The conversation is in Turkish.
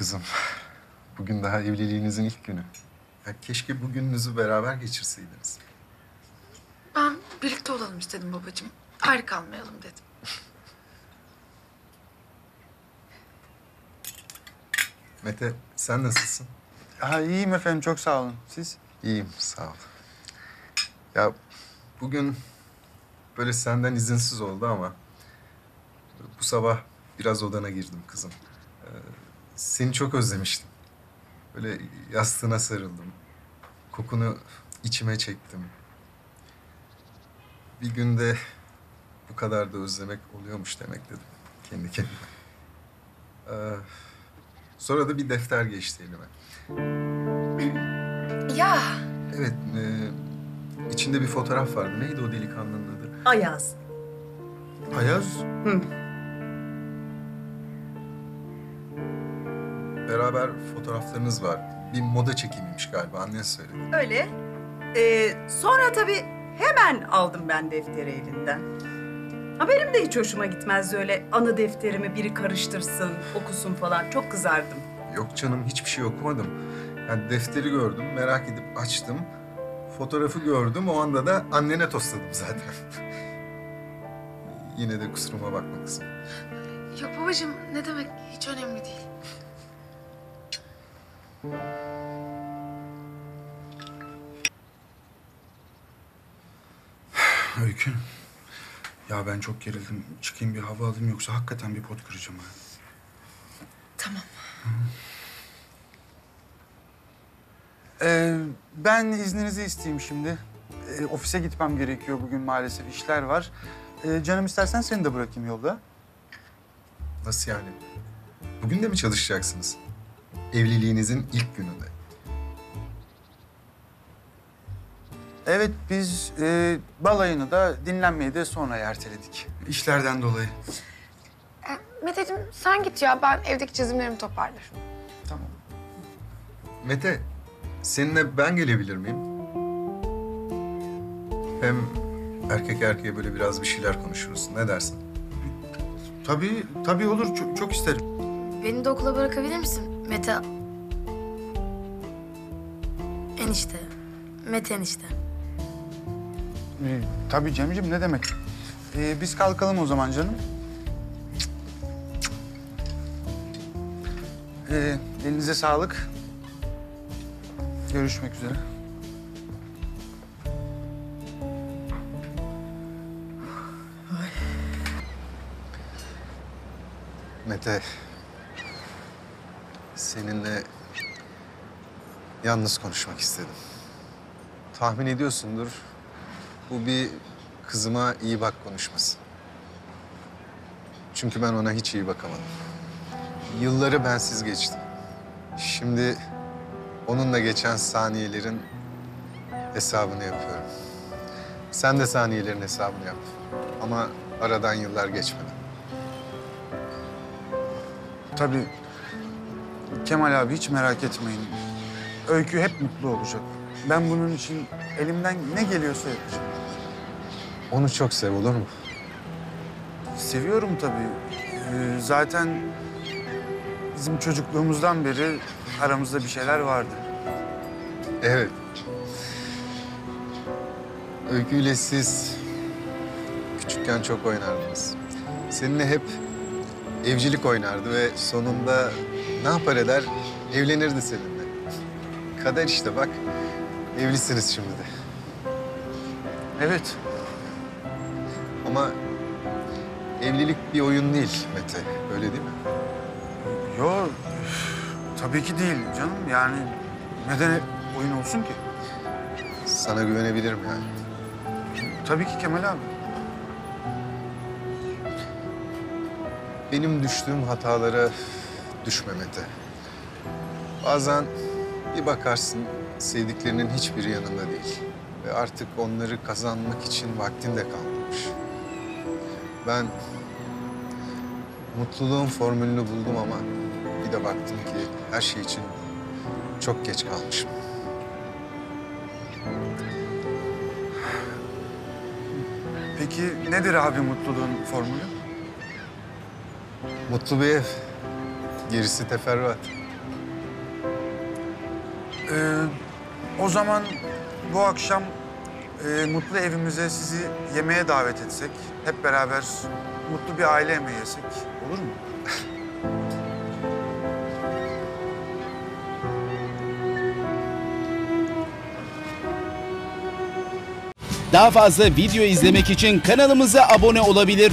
Kızım, bugün daha evliliğinizin ilk günü. Ya keşke bugününüzü beraber geçirseydiniz. Ben birlikte olalım istedim babacığım. Ayrı kalmayalım dedim. Mete, sen nasılsın? Ha, iyiyim efendim, çok sağ olun. Siz? İyiyim, sağ ol. Ya bugün böyle senden izinsiz oldu ama... ...bu sabah biraz odana girdim kızım. Ee, seni çok özlemiştim. Böyle yastığına sarıldım. Kokunu içime çektim. Bir günde bu kadar da özlemek oluyormuş demek dedim kendi kendime. Ee, sonra da bir defter geçti elime. Ya Evet, e, içinde bir fotoğraf vardı. Neydi o delikanlının adı? Ayaz. Ayaz. Hı. Beraber fotoğraflarınız var. Bir moda çekimiymiş galiba, annen söyledi. Öyle. Ee, sonra tabii hemen aldım ben defteri elinden. Ha benim de hiç hoşuma gitmezdi öyle anı defterimi biri karıştırsın, okusun falan. Çok kızardım. Yok canım, hiçbir şey okumadım. Yani defteri gördüm, merak edip açtım. Fotoğrafı gördüm, o anda da annene tosladım zaten. Yine de kusuruma bakma kızım. yok babacığım ne demek hiç önemli değil. Öykü. Ya ben çok gerildim. Çıkayım bir hava alayım yoksa hakikaten bir pot kıracağım ha. Tamam. Ee, ben izninizi isteyeyim şimdi. Ee, ofise gitmem gerekiyor bugün maalesef işler var. Ee, canım istersen seni de bırakayım yolda. Nasıl yani? Bugün de mi çalışacaksınız? Evliliğinizin ilk gününde. Evet biz e, balayını da dinlenmeyi de sonra erteledik. İşlerden dolayı. E, Meteciğim sen git ya ben evdeki çizimlerimi toparlarım. Tamam. Mete, seninle ben gelebilir miyim? Hem erkek erkeğe böyle biraz bir şeyler konuşuruz. Ne dersin? Tabii, tabii olur. Çok, çok isterim. Beni de okula bırakabilir misin? Mete... Enişte. Mete enişte. Ee, tabii Cemciğim ne demek. Ee, biz kalkalım o zaman canım. Ee, elinize sağlık. Görüşmek üzere. Mete, seninle yalnız konuşmak istedim. Tahmin ediyorsundur, bu bir kızıma iyi bak konuşması. Çünkü ben ona hiç iyi bakamadım. Yılları bensiz geçti. Şimdi onunla geçen saniyelerin hesabını yapıyorum. Sen de saniyelerin hesabını yap. Ama aradan yıllar geçmeden. Tabii Kemal abi hiç merak etmeyin. Öykü hep mutlu olacak. Ben bunun için elimden ne geliyorsa yapacağım. Onu çok sev olur mu? Seviyorum tabii. Ee, zaten bizim çocukluğumuzdan beri aramızda bir şeyler vardı. Evet. Öyküyle siz küçükken çok oynardınız. Seninle hep evcilik oynardı ve sonunda ne yapar eder evlenirdi seninle. Kader işte bak evlisiniz şimdi de. Evet. Ama evlilik bir oyun değil Mete öyle değil mi? Yo, tabii ki değil canım. Yani neden oyun olsun ki? Sana güvenebilirim yani. Tabii ki Kemal abi. Benim düştüğüm hatalara düşme Mete. Bazen bir bakarsın sevdiklerinin hiçbiri yanında değil. Ve artık onları kazanmak için vaktin de kalmamış. Ben mutluluğun formülünü buldum ama bir de baktım ki her şey için çok geç kalmışım. Peki nedir abi mutluluğun formülü? Mutlu bir ev, gerisi teferruat. Ee, o zaman bu akşam e, mutlu evimize sizi yemeğe davet etsek, hep beraber mutlu bir aile yemeği yesek olur mu? Daha fazla video izlemek için kanalımıza abone olabilir.